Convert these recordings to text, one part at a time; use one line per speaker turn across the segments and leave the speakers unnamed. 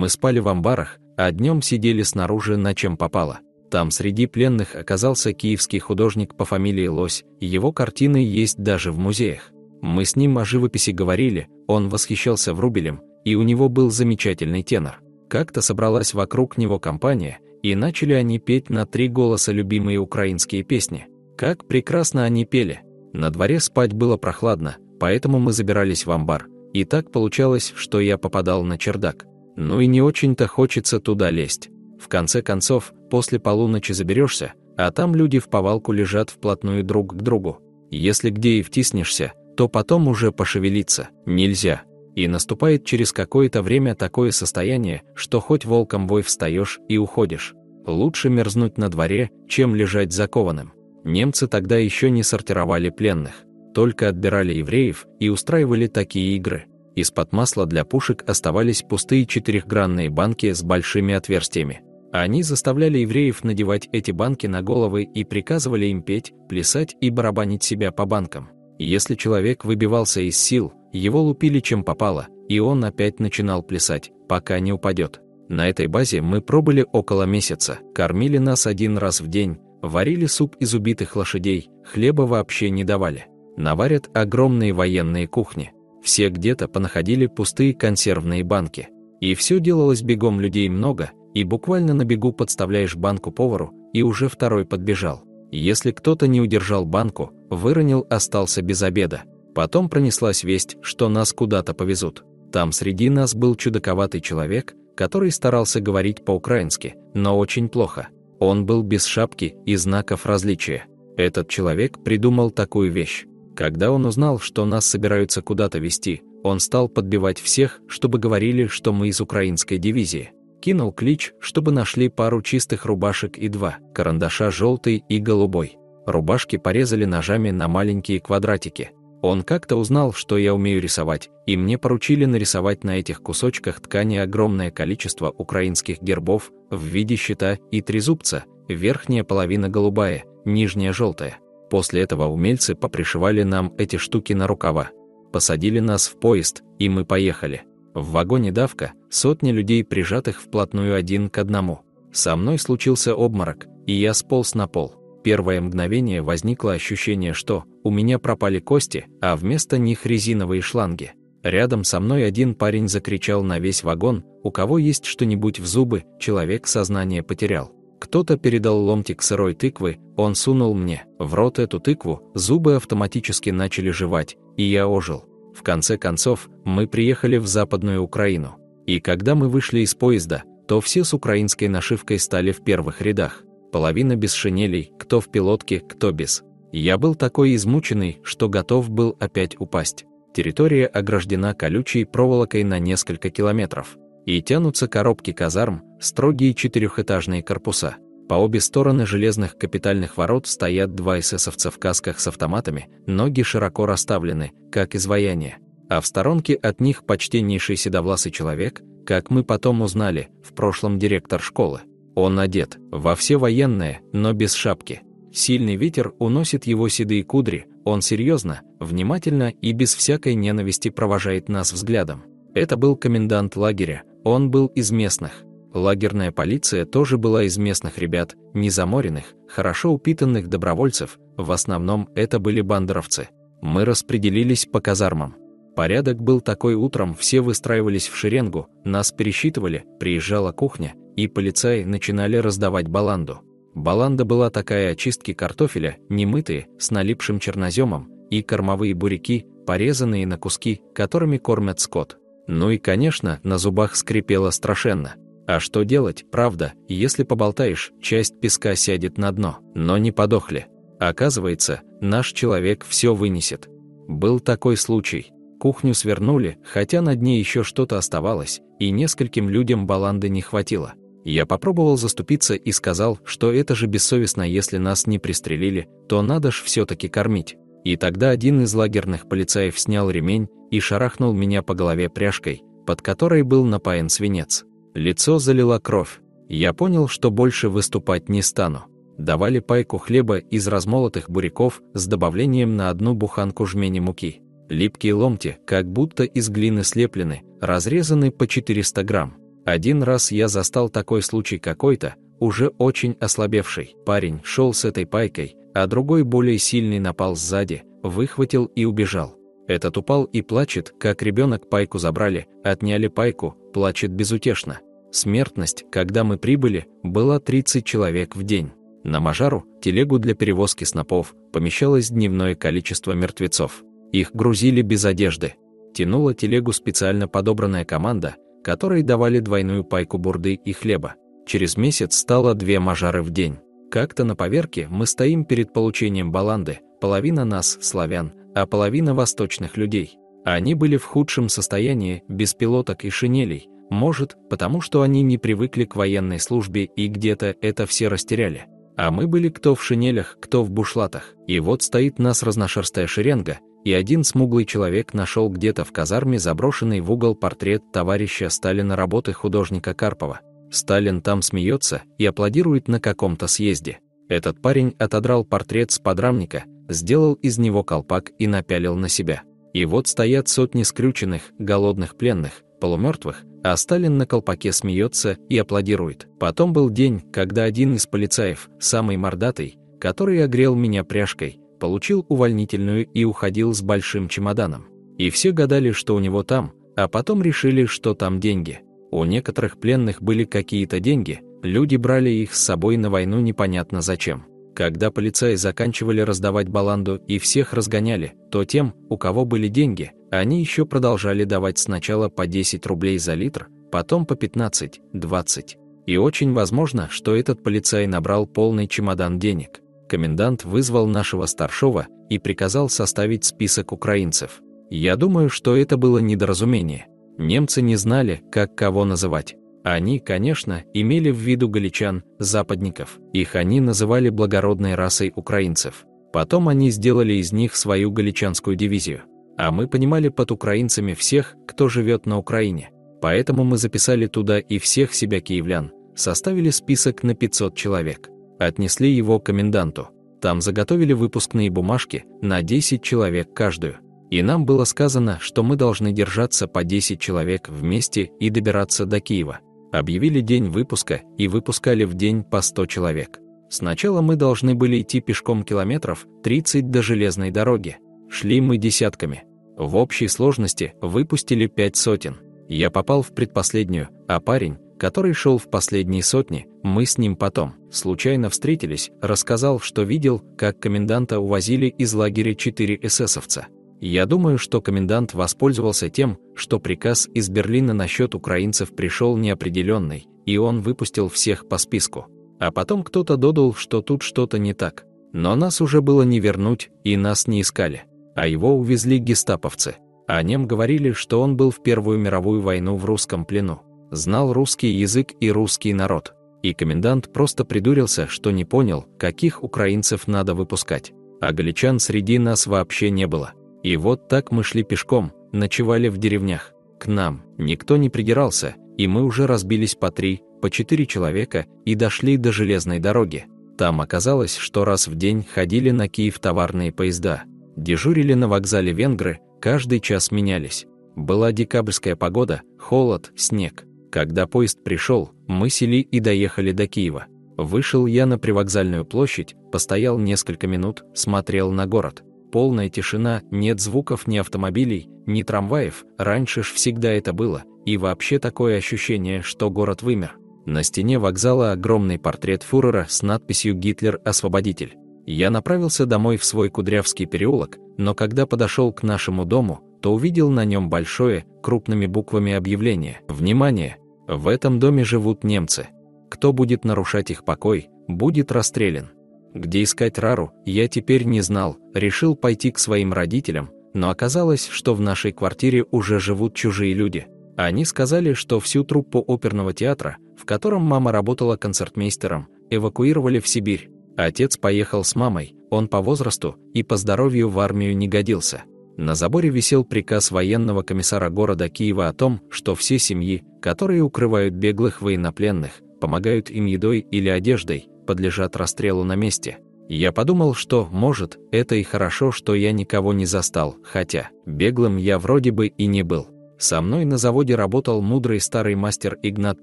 Мы спали в амбарах, а днем сидели снаружи на чем попало. Там среди пленных оказался киевский художник по фамилии Лось, его картины есть даже в музеях. Мы с ним о живописи говорили, он восхищался Врубелем, и у него был замечательный тенор. Как-то собралась вокруг него компания, и начали они петь на три голоса любимые украинские песни. Как прекрасно они пели. На дворе спать было прохладно, поэтому мы забирались в амбар. И так получалось, что я попадал на чердак. Ну и не очень-то хочется туда лезть. В конце концов, после полуночи заберешься, а там люди в повалку лежат вплотную друг к другу. Если где и втиснешься, то потом уже пошевелиться нельзя. И наступает через какое-то время такое состояние, что хоть волком вой встаешь и уходишь. Лучше мерзнуть на дворе, чем лежать закованным. Немцы тогда еще не сортировали пленных, только отбирали евреев и устраивали такие игры. Из-под масла для пушек оставались пустые четырехгранные банки с большими отверстиями. Они заставляли евреев надевать эти банки на головы и приказывали им петь, плясать и барабанить себя по банкам. Если человек выбивался из сил, его лупили чем попало, и он опять начинал плясать, пока не упадет. На этой базе мы пробыли около месяца, кормили нас один раз в день, варили суп из убитых лошадей, хлеба вообще не давали. Наварят огромные военные кухни. Все где-то понаходили пустые консервные банки. И все делалось бегом людей много, и буквально на бегу подставляешь банку повару, и уже второй подбежал. Если кто-то не удержал банку, выронил, остался без обеда. Потом пронеслась весть, что нас куда-то повезут. Там среди нас был чудаковатый человек, который старался говорить по-украински, но очень плохо. Он был без шапки и знаков различия. Этот человек придумал такую вещь. Когда он узнал, что нас собираются куда-то везти, он стал подбивать всех, чтобы говорили, что мы из украинской дивизии. Кинул клич, чтобы нашли пару чистых рубашек и два карандаша желтый и голубой. Рубашки порезали ножами на маленькие квадратики. Он как-то узнал, что я умею рисовать, и мне поручили нарисовать на этих кусочках ткани огромное количество украинских гербов в виде щита и трезубца, верхняя половина голубая, нижняя желтая. После этого умельцы попришивали нам эти штуки на рукава. Посадили нас в поезд, и мы поехали. В вагоне давка, сотни людей, прижатых вплотную один к одному. Со мной случился обморок, и я сполз на пол. Первое мгновение возникло ощущение, что у меня пропали кости, а вместо них резиновые шланги. Рядом со мной один парень закричал на весь вагон, у кого есть что-нибудь в зубы, человек сознание потерял. Кто-то передал ломтик сырой тыквы, он сунул мне в рот эту тыкву, зубы автоматически начали жевать, и я ожил. В конце концов, мы приехали в Западную Украину. И когда мы вышли из поезда, то все с украинской нашивкой стали в первых рядах половина без шинелей, кто в пилотке, кто без. Я был такой измученный, что готов был опять упасть. Территория ограждена колючей проволокой на несколько километров. И тянутся коробки казарм, строгие четырехэтажные корпуса. По обе стороны железных капитальных ворот стоят два эсэсовца в касках с автоматами, ноги широко расставлены, как изваяние. А в сторонке от них почтеннейший седовласый человек, как мы потом узнали, в прошлом директор школы. Он одет во все военное, но без шапки. Сильный ветер уносит его седые кудри, он серьезно, внимательно и без всякой ненависти провожает нас взглядом. Это был комендант лагеря, он был из местных. Лагерная полиция тоже была из местных ребят, незаморенных, хорошо упитанных добровольцев, в основном это были бандеровцы. Мы распределились по казармам. Порядок был такой утром, все выстраивались в шеренгу, нас пересчитывали, приезжала кухня, и полицаи начинали раздавать баланду. Баланда была такая очистки картофеля, немытые, с налипшим черноземом, и кормовые буряки, порезанные на куски, которыми кормят скот. Ну и, конечно, на зубах скрипело страшенно. А что делать, правда, если поболтаешь, часть песка сядет на дно, но не подохли. Оказывается, наш человек все вынесет. Был такой случай. Кухню свернули, хотя на дне еще что-то оставалось, и нескольким людям баланды не хватило. Я попробовал заступиться и сказал, что это же бессовестно, если нас не пристрелили, то надо ж все-таки кормить. И тогда один из лагерных полицаев снял ремень и шарахнул меня по голове пряжкой, под которой был напаян свинец. Лицо залило кровь. Я понял, что больше выступать не стану. Давали пайку хлеба из размолотых буряков с добавлением на одну буханку жмени муки. Липкие ломти, как будто из глины слеплены, разрезаны по 400 грамм. Один раз я застал такой случай какой-то, уже очень ослабевший. Парень шел с этой пайкой, а другой более сильный напал сзади, выхватил и убежал. Этот упал и плачет, как ребенок пайку забрали, отняли пайку, плачет безутешно. Смертность, когда мы прибыли, была 30 человек в день. На Мажару, телегу для перевозки снопов, помещалось дневное количество мертвецов. Их грузили без одежды. Тянула телегу специально подобранная команда, которой давали двойную пайку бурды и хлеба. Через месяц стало две Мажары в день. Как-то на поверке мы стоим перед получением баланды, половина нас – славян, а половина восточных людей. Они были в худшем состоянии, без пилоток и шинелей, может, потому что они не привыкли к военной службе и где-то это все растеряли. А мы были кто в шинелях, кто в бушлатах. И вот стоит нас разношерстая шеренга, и один смуглый человек нашел где-то в казарме заброшенный в угол портрет товарища Сталина работы художника Карпова. Сталин там смеется и аплодирует на каком-то съезде. Этот парень отодрал портрет с подрамника, сделал из него колпак и напялил на себя. И вот стоят сотни скрюченных, голодных пленных, полумертвых, а Сталин на колпаке смеется и аплодирует. Потом был день, когда один из полицаев, самый мордатый, который огрел меня пряжкой, получил увольнительную и уходил с большим чемоданом. И все гадали, что у него там, а потом решили, что там деньги. У некоторых пленных были какие-то деньги, люди брали их с собой на войну непонятно зачем. Когда полицаи заканчивали раздавать баланду и всех разгоняли, то тем, у кого были деньги, они еще продолжали давать сначала по 10 рублей за литр, потом по 15, 20. И очень возможно, что этот полицай набрал полный чемодан денег. Комендант вызвал нашего старшего и приказал составить список украинцев. Я думаю, что это было недоразумение. Немцы не знали, как кого называть. Они, конечно, имели в виду галичан, западников. Их они называли благородной расой украинцев. Потом они сделали из них свою галичанскую дивизию. А мы понимали под украинцами всех, кто живет на Украине. Поэтому мы записали туда и всех себя киевлян, составили список на 500 человек. Отнесли его коменданту. Там заготовили выпускные бумажки на 10 человек каждую. И нам было сказано, что мы должны держаться по 10 человек вместе и добираться до Киева. Объявили день выпуска и выпускали в день по 100 человек. Сначала мы должны были идти пешком километров 30 до железной дороги. Шли мы десятками. В общей сложности выпустили пять сотен. Я попал в предпоследнюю, а парень, который шел в последние сотни, мы с ним потом, случайно встретились, рассказал, что видел, как коменданта увозили из лагеря четыре эсэсовца. Я думаю, что комендант воспользовался тем, что приказ из Берлина насчет украинцев пришел неопределенный, и он выпустил всех по списку. А потом кто-то додал, что тут что-то не так. Но нас уже было не вернуть, и нас не искали. А его увезли гестаповцы. О нем говорили, что он был в Первую мировую войну в русском плену. Знал русский язык и русский народ. И комендант просто придурился, что не понял, каких украинцев надо выпускать. А галичан среди нас вообще не было. И вот так мы шли пешком, ночевали в деревнях. К нам никто не придирался, и мы уже разбились по три, по четыре человека и дошли до железной дороги. Там оказалось, что раз в день ходили на Киев товарные поезда. Дежурили на вокзале венгры, каждый час менялись. Была декабрьская погода, холод, снег. Когда поезд пришел, мы сели и доехали до Киева. Вышел я на привокзальную площадь, постоял несколько минут, смотрел на город полная тишина, нет звуков ни автомобилей, ни трамваев, раньше ж всегда это было, и вообще такое ощущение, что город вымер. На стене вокзала огромный портрет фюрера с надписью «Гитлер – освободитель». Я направился домой в свой Кудрявский переулок, но когда подошел к нашему дому, то увидел на нем большое, крупными буквами объявление «Внимание! В этом доме живут немцы. Кто будет нарушать их покой, будет расстрелян». Где искать Рару, я теперь не знал, решил пойти к своим родителям, но оказалось, что в нашей квартире уже живут чужие люди. Они сказали, что всю труппу оперного театра, в котором мама работала концертмейстером, эвакуировали в Сибирь. Отец поехал с мамой, он по возрасту и по здоровью в армию не годился. На заборе висел приказ военного комиссара города Киева о том, что все семьи, которые укрывают беглых военнопленных, помогают им едой или одеждой, подлежат расстрелу на месте. Я подумал, что, может, это и хорошо, что я никого не застал, хотя беглым я вроде бы и не был. Со мной на заводе работал мудрый старый мастер Игнат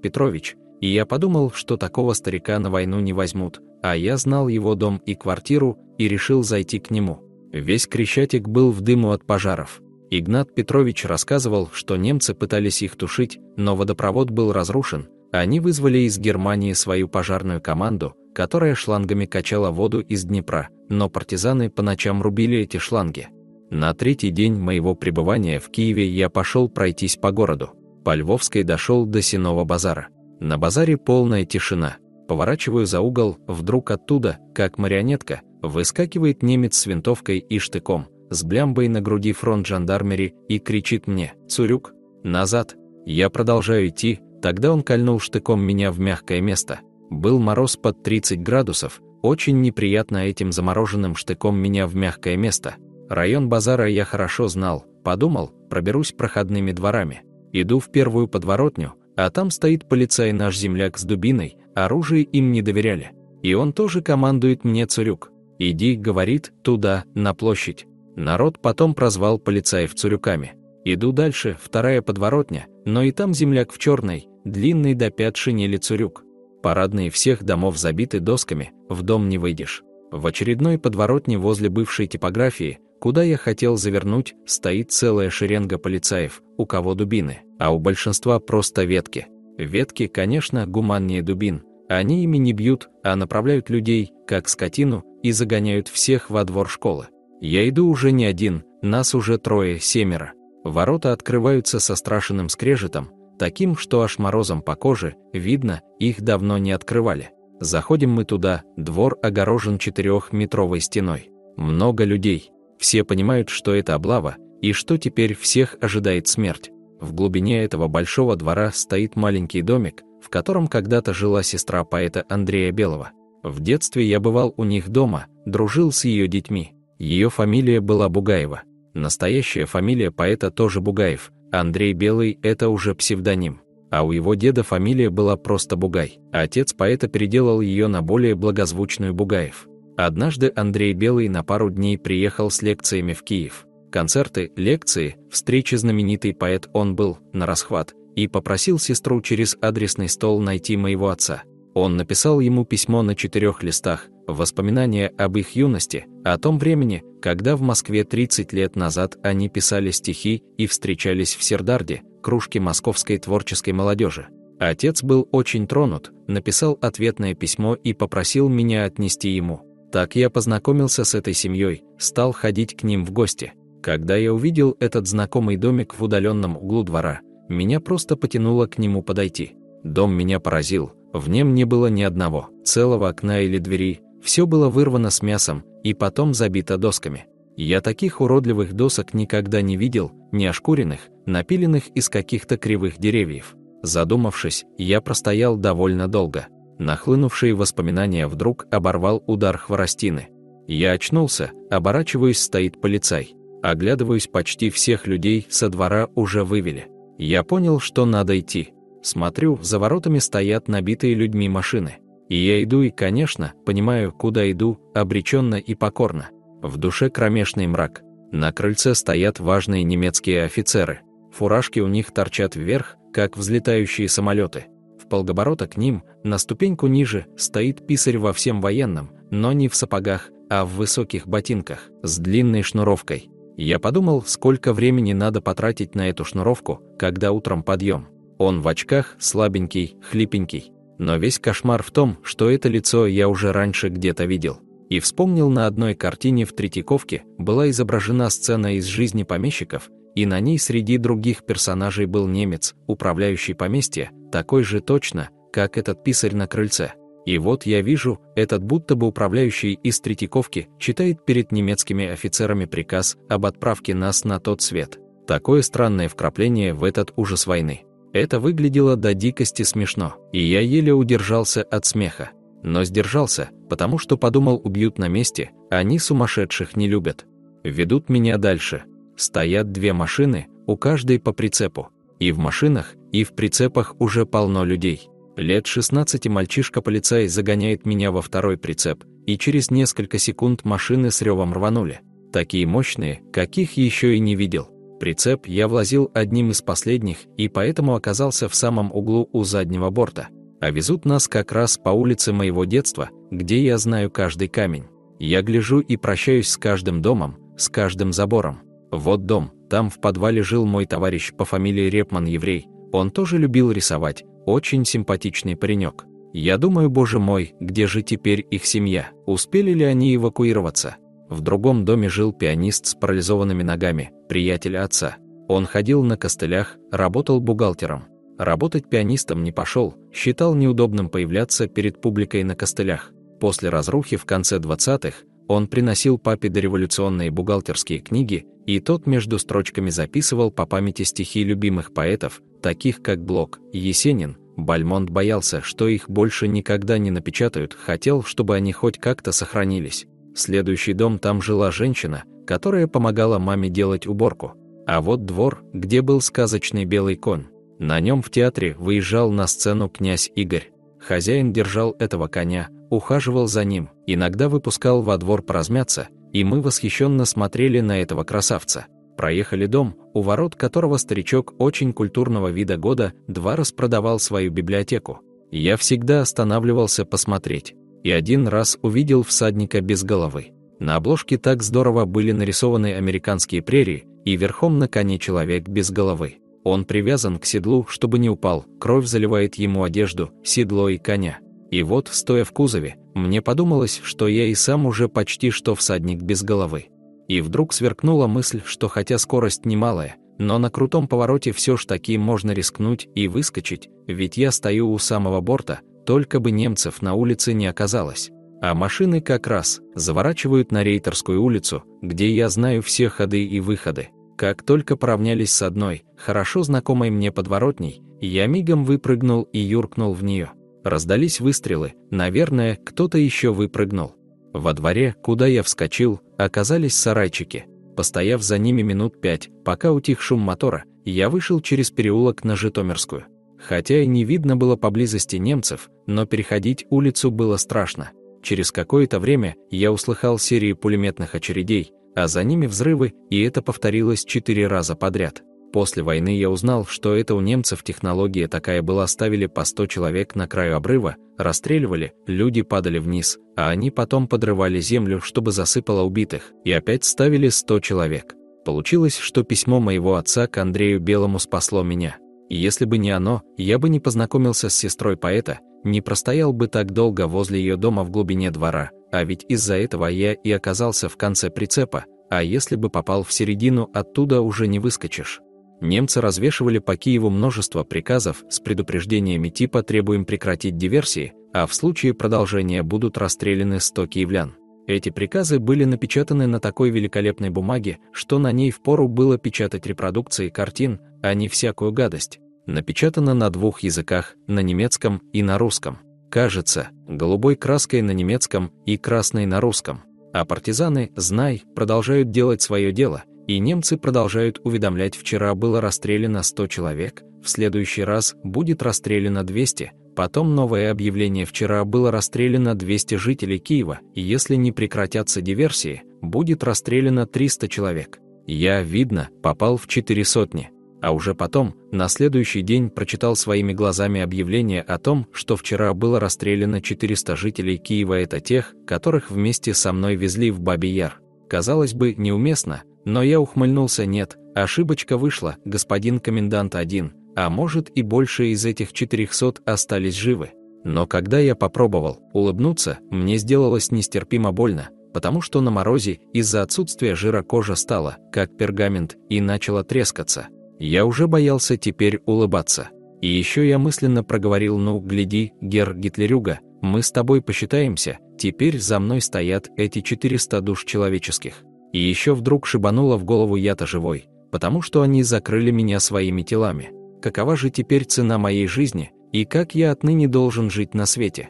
Петрович, и я подумал, что такого старика на войну не возьмут, а я знал его дом и квартиру и решил зайти к нему. Весь Крещатик был в дыму от пожаров. Игнат Петрович рассказывал, что немцы пытались их тушить, но водопровод был разрушен. Они вызвали из Германии свою пожарную команду, которая шлангами качала воду из Днепра, но партизаны по ночам рубили эти шланги. На третий день моего пребывания в Киеве я пошел пройтись по городу. По Львовской дошел до Синого базара. На базаре полная тишина. Поворачиваю за угол, вдруг оттуда, как марионетка, выскакивает немец с винтовкой и штыком, с блямбой на груди фронт жандармери и кричит мне «Цурюк! Назад!». Я продолжаю идти, тогда он кольнул штыком меня в мягкое место. Был мороз под 30 градусов, очень неприятно этим замороженным штыком меня в мягкое место. Район базара я хорошо знал, подумал, проберусь проходными дворами. Иду в первую подворотню, а там стоит полицай наш земляк с дубиной, оружие им не доверяли. И он тоже командует мне Цурюк. «Иди», — говорит, — «туда, на площадь». Народ потом прозвал полицаев Цурюками. Иду дальше, вторая подворотня, но и там земляк в черной, длинный до пят шинели Цурюк. Парадные всех домов забиты досками, в дом не выйдешь. В очередной подворотне возле бывшей типографии, куда я хотел завернуть, стоит целая шеренга полицаев, у кого дубины, а у большинства просто ветки. Ветки, конечно, гуманнее дубин. Они ими не бьют, а направляют людей, как скотину, и загоняют всех во двор школы. Я иду уже не один, нас уже трое, семеро. Ворота открываются со страшенным скрежетом, таким, что аж морозом по коже, видно, их давно не открывали. Заходим мы туда, двор огорожен четырехметровой стеной. Много людей. Все понимают, что это облава, и что теперь всех ожидает смерть. В глубине этого большого двора стоит маленький домик, в котором когда-то жила сестра поэта Андрея Белого. В детстве я бывал у них дома, дружил с ее детьми. Ее фамилия была Бугаева. Настоящая фамилия поэта тоже Бугаев. Андрей Белый – это уже псевдоним. А у его деда фамилия была просто Бугай. Отец поэта переделал ее на более благозвучную Бугаев. Однажды Андрей Белый на пару дней приехал с лекциями в Киев. Концерты, лекции, встречи знаменитый поэт он был, на расхват, и попросил сестру через адресный стол найти моего отца. Он написал ему письмо на четырех листах, воспоминания об их юности, о том времени, когда в Москве 30 лет назад они писали стихи и встречались в Сердарде, кружке московской творческой молодежи. Отец был очень тронут, написал ответное письмо и попросил меня отнести ему. Так я познакомился с этой семьей, стал ходить к ним в гости. Когда я увидел этот знакомый домик в удаленном углу двора, меня просто потянуло к нему подойти. Дом меня поразил, в нем не было ни одного, целого окна или двери, все было вырвано с мясом и потом забито досками. Я таких уродливых досок никогда не видел, не ошкуренных, напиленных из каких-то кривых деревьев. Задумавшись, я простоял довольно долго. Нахлынувшие воспоминания вдруг оборвал удар хворостины. Я очнулся, оборачиваюсь, стоит полицай. Оглядываюсь, почти всех людей со двора уже вывели. Я понял, что надо идти. Смотрю, за воротами стоят набитые людьми машины. И я иду и, конечно, понимаю, куда иду, обреченно и покорно. В душе кромешный мрак. На крыльце стоят важные немецкие офицеры. Фуражки у них торчат вверх, как взлетающие самолеты полгоборота к ним, на ступеньку ниже, стоит писарь во всем военном, но не в сапогах, а в высоких ботинках, с длинной шнуровкой. Я подумал, сколько времени надо потратить на эту шнуровку, когда утром подъем. Он в очках, слабенький, хлипенький. Но весь кошмар в том, что это лицо я уже раньше где-то видел. И вспомнил на одной картине в Третьяковке была изображена сцена из жизни помещиков, и на ней среди других персонажей был немец, управляющий поместье, такой же точно, как этот писарь на крыльце. И вот я вижу, этот будто бы управляющий из Третьяковки читает перед немецкими офицерами приказ об отправке нас на тот свет. Такое странное вкрапление в этот ужас войны. Это выглядело до дикости смешно, и я еле удержался от смеха. Но сдержался, потому что подумал, убьют на месте, они сумасшедших не любят. Ведут меня дальше, стоят две машины, у каждой по прицепу. И в машинах, и в прицепах уже полно людей. Лет 16 мальчишка-полицай загоняет меня во второй прицеп, и через несколько секунд машины с ревом рванули. Такие мощные, каких еще и не видел. Прицеп я влазил одним из последних и поэтому оказался в самом углу у заднего борта. А везут нас как раз по улице моего детства, где я знаю каждый камень. Я гляжу и прощаюсь с каждым домом, с каждым забором. Вот дом, там в подвале жил мой товарищ по фамилии Репман Еврей. Он тоже любил рисовать, очень симпатичный паренек. Я думаю, боже мой, где же теперь их семья? Успели ли они эвакуироваться? В другом доме жил пианист с парализованными ногами, приятель отца. Он ходил на костылях, работал бухгалтером. Работать пианистом не пошел, считал неудобным появляться перед публикой на костылях. После разрухи в конце 20-х он приносил папе дореволюционные бухгалтерские книги, и тот между строчками записывал по памяти стихи любимых поэтов, таких как Блок, Есенин, Бальмонт боялся, что их больше никогда не напечатают, хотел, чтобы они хоть как-то сохранились. Следующий дом там жила женщина, которая помогала маме делать уборку. А вот двор, где был сказочный белый конь. На нем в театре выезжал на сцену князь Игорь. Хозяин держал этого коня, ухаживал за ним, иногда выпускал во двор поразмяться, и мы восхищенно смотрели на этого красавца. Проехали дом, у ворот которого старичок очень культурного вида года два раз продавал свою библиотеку. Я всегда останавливался посмотреть. И один раз увидел всадника без головы. На обложке так здорово были нарисованы американские прерии, и верхом на коне человек без головы. Он привязан к седлу, чтобы не упал, кровь заливает ему одежду, седло и коня. И вот, стоя в кузове, мне подумалось, что я и сам уже почти что всадник без головы. И вдруг сверкнула мысль, что хотя скорость немалая, но на крутом повороте все ж таки можно рискнуть и выскочить, ведь я стою у самого борта, только бы немцев на улице не оказалось. А машины как раз заворачивают на Рейтерскую улицу, где я знаю все ходы и выходы. Как только поравнялись с одной, хорошо знакомой мне подворотней, я мигом выпрыгнул и юркнул в нее. Раздались выстрелы, наверное, кто-то еще выпрыгнул. Во дворе, куда я вскочил, оказались сарайчики. Постояв за ними минут пять, пока утих шум мотора, я вышел через переулок на Житомирскую. Хотя и не видно было поблизости немцев, но переходить улицу было страшно. Через какое-то время я услыхал серии пулеметных очередей, а за ними взрывы, и это повторилось четыре раза подряд. После войны я узнал, что это у немцев технология такая была, ставили по 100 человек на краю обрыва, расстреливали, люди падали вниз, а они потом подрывали землю, чтобы засыпало убитых, и опять ставили 100 человек. Получилось, что письмо моего отца к Андрею Белому спасло меня. И если бы не оно, я бы не познакомился с сестрой поэта, не простоял бы так долго возле ее дома в глубине двора, а ведь из-за этого я и оказался в конце прицепа, а если бы попал в середину, оттуда уже не выскочишь. Немцы развешивали по Киеву множество приказов с предупреждениями типа «требуем прекратить диверсии», а в случае продолжения будут расстреляны 100 киевлян. Эти приказы были напечатаны на такой великолепной бумаге, что на ней впору было печатать репродукции картин, а не всякую гадость. Напечатано на двух языках, на немецком и на русском. Кажется, голубой краской на немецком и красной на русском. А партизаны, знай, продолжают делать свое дело, и немцы продолжают уведомлять, вчера было расстреляно 100 человек, в следующий раз будет расстреляно 200, потом новое объявление вчера было расстреляно 200 жителей Киева, и если не прекратятся диверсии, будет расстреляно 300 человек. Я, видно, попал в четыре сотни. А уже потом, на следующий день, прочитал своими глазами объявление о том, что вчера было расстреляно 400 жителей Киева, это тех, которых вместе со мной везли в Бабий Яр. Казалось бы, неуместно, но я ухмыльнулся, нет, ошибочка вышла, господин комендант один, а может и больше из этих 400 остались живы. Но когда я попробовал улыбнуться, мне сделалось нестерпимо больно, потому что на морозе из-за отсутствия жира кожа стала, как пергамент, и начала трескаться. Я уже боялся теперь улыбаться. И еще я мысленно проговорил, ну, гляди, гер Гитлерюга, мы с тобой посчитаемся, теперь за мной стоят эти 400 душ человеческих. И еще вдруг шибануло в голову я-то живой, потому что они закрыли меня своими телами. Какова же теперь цена моей жизни, и как я отныне должен жить на свете?